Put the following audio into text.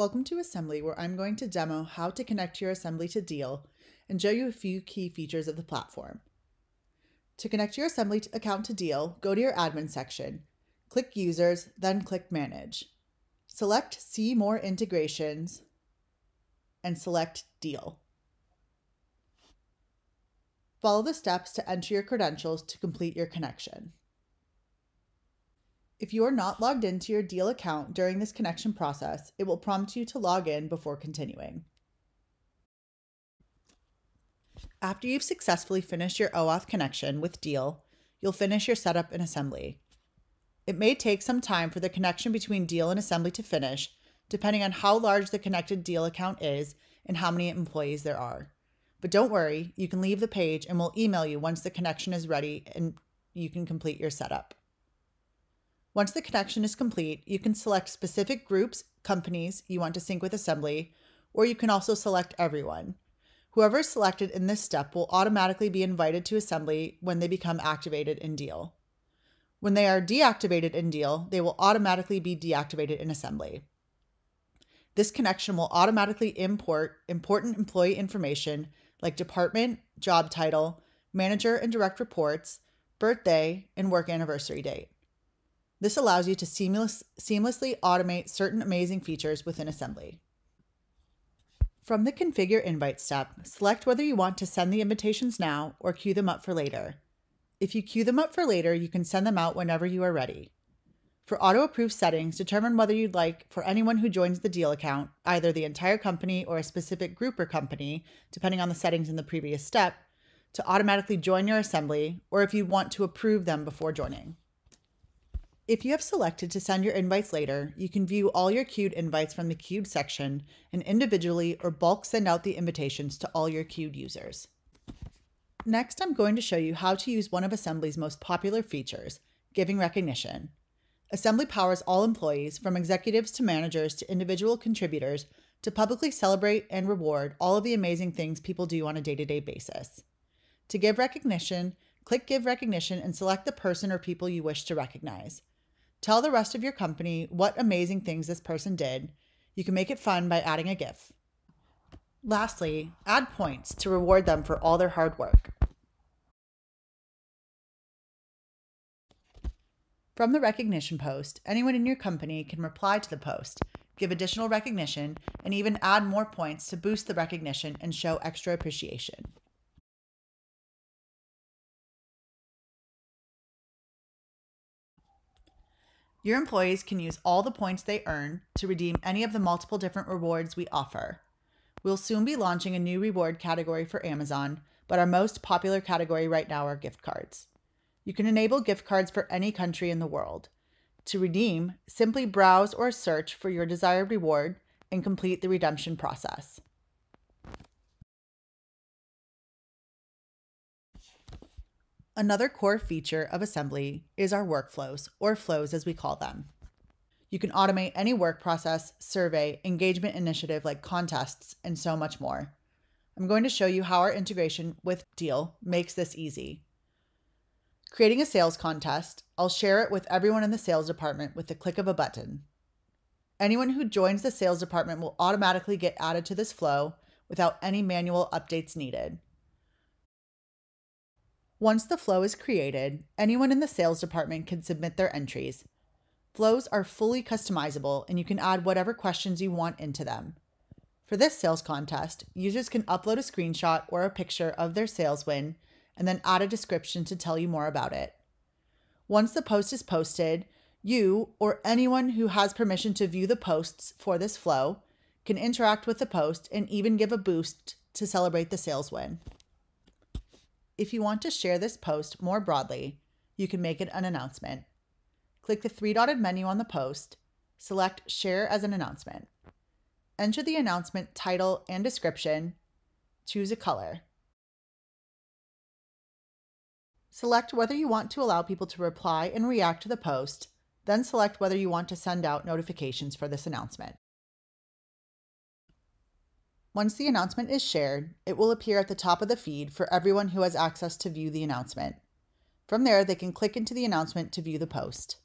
Welcome to Assembly, where I'm going to demo how to connect your Assembly to Deel and show you a few key features of the platform. To connect your Assembly account to Deel, go to your admin section, click Users, then click Manage. Select See More Integrations and select Deel. Follow the steps to enter your credentials to complete your connection. If you are not logged into your Deel account during this connection process, it will prompt you to log in before continuing. After you've successfully finished your OAuth connection with Deel, you'll finish your setup in Assembly. It may take some time for the connection between Deel and Assembly to finish, depending on how large the connected Deel account is and how many employees there are. But don't worry, you can leave the page and we'll email you once the connection is ready and you can complete your setup. Once the connection is complete, you can select specific groups, companies you want to sync with Assembly, or you can also select everyone. Whoever is selected in this step will automatically be invited to Assembly when they become activated in Deel. When they are deactivated in Deel, they will automatically be deactivated in Assembly. This connection will automatically import important employee information like department, job title, manager and direct reports, birthday, and work anniversary date. This allows you to seamless, seamlessly automate certain amazing features within Assembly. From the Configure Invite step, select whether you want to send the invitations now or queue them up for later. If you queue them up for later, you can send them out whenever you are ready. For auto approve settings, determine whether you'd like for anyone who joins the Deel account, either the entire company or a specific group or company, depending on the settings in the previous step, to automatically join your assembly, or if you want to approve them before joining. If you have selected to send your invites later, you can view all your queued invites from the queued section and individually or bulk send out the invitations to all your queued users. Next, I'm going to show you how to use one of Assembly's most popular features, giving recognition. Assembly powers all employees, from executives to managers to individual contributors, to publicly celebrate and reward all of the amazing things people do on a day to day basis. To give recognition, click Give Recognition and select the person or people you wish to recognize. Tell the rest of your company what amazing things this person did. You can make it fun by adding a GIF. Lastly, add points to reward them for all their hard work. From the recognition post, anyone in your company can reply to the post, give additional recognition, and even add more points to boost the recognition and show extra appreciation. Your employees can use all the points they earn to redeem any of the multiple different rewards we offer. We'll soon be launching a new reward category for Amazon, but our most popular category right now are gift cards. You can enable gift cards for any country in the world. To redeem, simply browse or search for your desired reward and complete the redemption process. Another core feature of Assembly is our workflows, or flows as we call them. You can automate any work process, survey, engagement initiative like contests, and so much more. I'm going to show you how our integration with Deel makes this easy. Creating a sales contest, I'll share it with everyone in the sales department with the click of a button. Anyone who joins the sales department will automatically get added to this flow without any manual updates needed. Once the flow is created, anyone in the sales department can submit their entries. Flows are fully customizable and you can add whatever questions you want into them. For this sales contest, users can upload a screenshot or a picture of their sales win and then add a description to tell you more about it. Once the post is posted, you or anyone who has permission to view the posts for this flow can interact with the post and even give a boost to celebrate the sales win. If you want to share this post more broadly, you can make it an announcement. Click the three dotted menu on the post, select Share as an announcement. Enter the announcement title and description, choose a color. Select whether you want to allow people to reply and react to the post, then select whether you want to send out notifications for this announcement. Once the announcement is shared, it will appear at the top of the feed for everyone who has access to view the announcement. From there, they can click into the announcement to view the post.